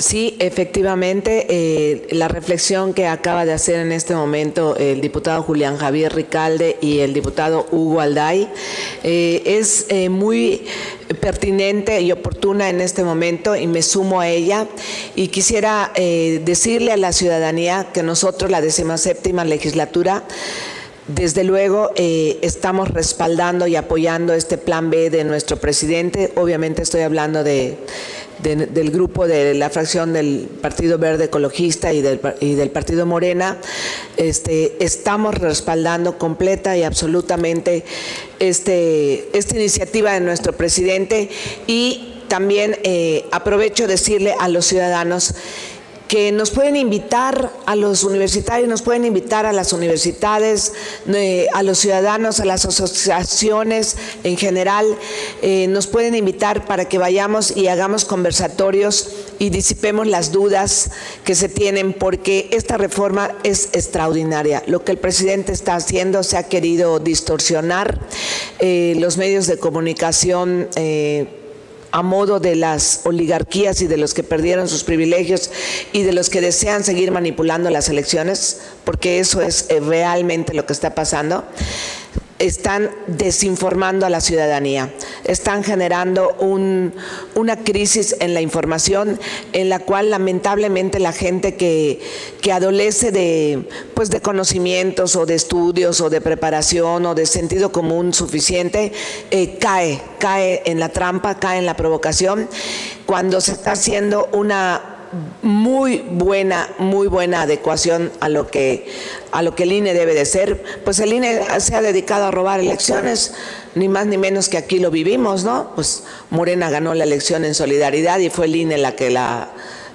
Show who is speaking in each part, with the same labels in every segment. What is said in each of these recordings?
Speaker 1: Sí, efectivamente, eh, la reflexión que acaba de hacer en este momento el diputado Julián Javier Ricalde y el diputado Hugo Alday eh, es eh, muy pertinente y oportuna en este momento y me sumo a ella y quisiera decirle a la ciudadanía que nosotros, la séptima legislatura, desde luego estamos respaldando y apoyando este plan B de nuestro presidente. Obviamente estoy hablando de del grupo de la fracción del Partido Verde Ecologista y del, y del Partido Morena, este, estamos respaldando completa y absolutamente este, esta iniciativa de nuestro presidente y también eh, aprovecho decirle a los ciudadanos que nos pueden invitar a los universitarios, nos pueden invitar a las universidades, eh, a los ciudadanos, a las asociaciones en general, eh, nos pueden invitar para que vayamos y hagamos conversatorios y disipemos las dudas que se tienen, porque esta reforma es extraordinaria. Lo que el presidente está haciendo se ha querido distorsionar. Eh, los medios de comunicación a modo de las oligarquías y de los que perdieron sus privilegios y de los que desean seguir manipulando las elecciones, porque eso es eh, realmente lo que está pasando están desinformando a la ciudadanía, están generando una crisis en la información en la cual lamentablemente la gente que, adolece de, pues de conocimientos o de estudios o de preparación o de sentido común suficiente eh, cae, cae en la trampa, cae en la provocación cuando se está haciendo una muy buena, muy buena adecuación a lo que a lo que el INE debe de ser. Pues el INE se ha dedicado a robar elecciones, ni más ni menos que aquí lo vivimos, ¿no? Pues Morena ganó la elección en solidaridad y fue el INE la que la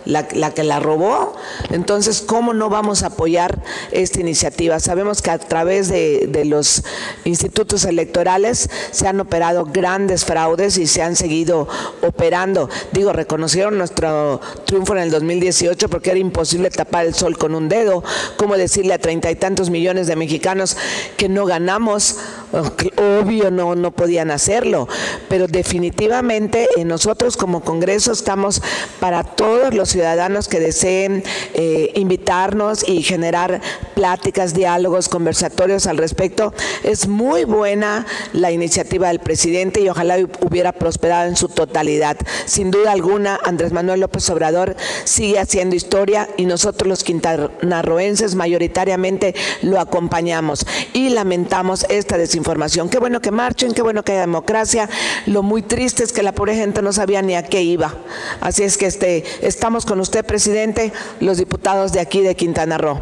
Speaker 1: la, que la robó. Entonces, ¿cómo no vamos a apoyar esta iniciativa? Sabemos que a través de, los institutos electorales se han operado grandes fraudes y se han seguido operando. Digo, reconocieron nuestro triunfo en el 2018 porque era imposible tapar el sol con un dedo. ¿Cómo decirle a treinta y tantos millones de mexicanos que no ganamos? Obvio, no, no podían hacerlo. Pero definitivamente eh, nosotros como Congreso estamos para todos los ciudadanos que deseen eh, invitarnos y generar pláticas, diálogos, conversatorios al respecto. Es muy buena la iniciativa del presidente y ojalá hubiera prosperado en su totalidad. Sin duda alguna, Andrés Manuel López Obrador sigue haciendo historia y nosotros los quintanarroenses mayoritariamente lo acompañamos y lamentamos esta desinformación. Qué bueno que marchen, qué bueno que haya democracia. Lo muy triste es que la pobre gente no sabía ni a qué iba. Así es que este, estamos con usted, presidente, los diputados de aquí de Quintana Roo.